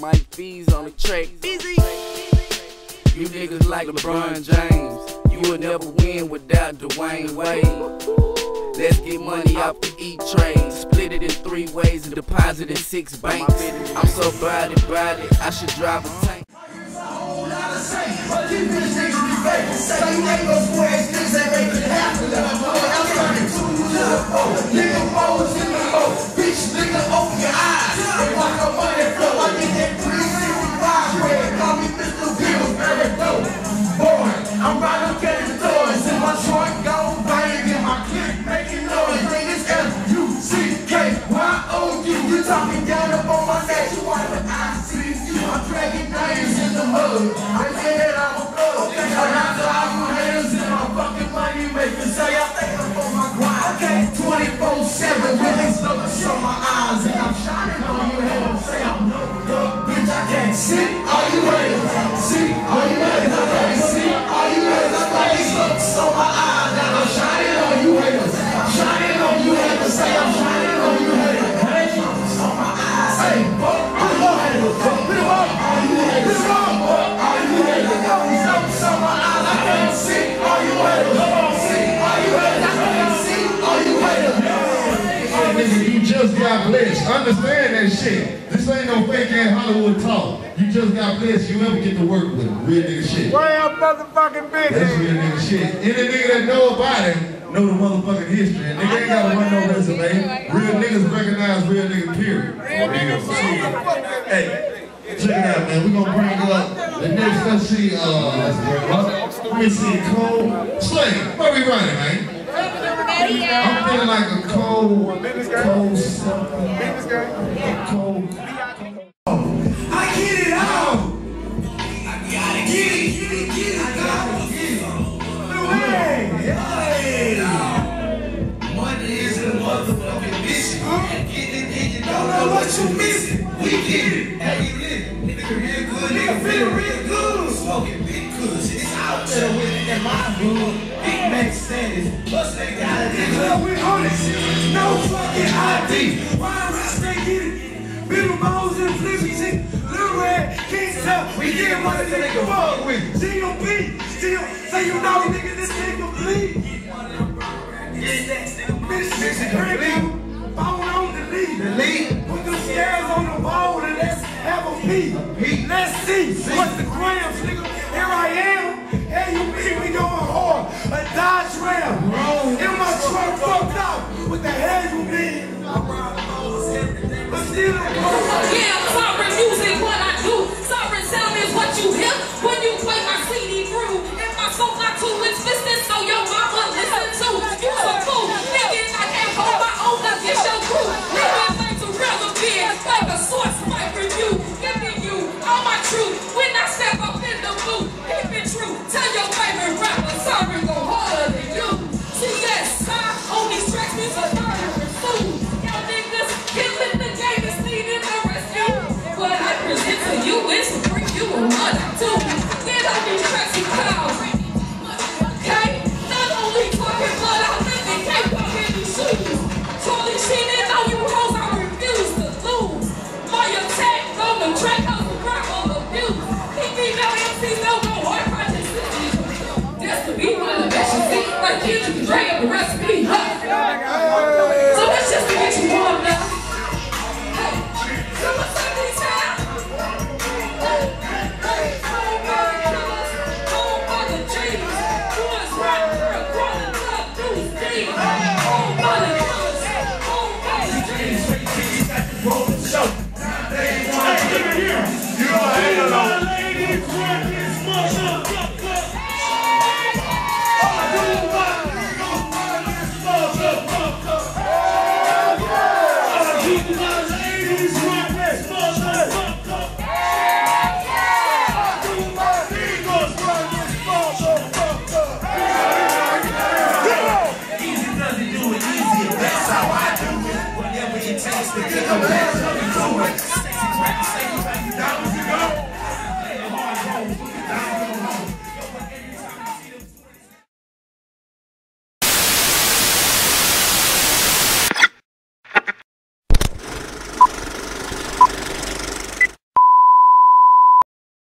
Mike Feez on the track. Easy. You niggas like LeBron James. You will never win without Dwyane Wade. Let's get money off the E trade. Split it in three ways and deposit in six banks. I'm so body body, I should drive a tank. Thank you. Got blessed. Understand that shit. This ain't no fake ass Hollywood talk. You just got blessed. You ever get to work with. Real nigga shit. Real motherfucking business. That's real nigga shit. Any nigga that know about it know the motherfucking history. And nigga ain't gotta run no resume. Real niggas recognize real niggas, period. Hey, check it out, man. we gonna bring up the next, let's see, uh, let me see, Cole. Slay, where we running, man? I'm like a cold, cold something. Cold. I get it all. I gotta get it, get it, get it. I get it. Hey, hey. Money is the motherfucking mission. Getting it, and you don't know what you missing. Mac Sanders. Plus they got it. Nigga, we on it. No fucking ID. Why I stay get it? Bill Moles and Flippy shit. Little Red, King Stuff. We get money to nigga fuck with. G.O.P. Still say you know nigga this nigga bleed. Bitch, bitch, crank Phone on delete. Delete. Put the scales on the bowl and let's have a peek. Let's see what's the grams, nigga. Here I am. Hey, you beat me going hard. A Dodge Ram. In my truck fucked up. with the you mean? But still, Yeah, mother Yes,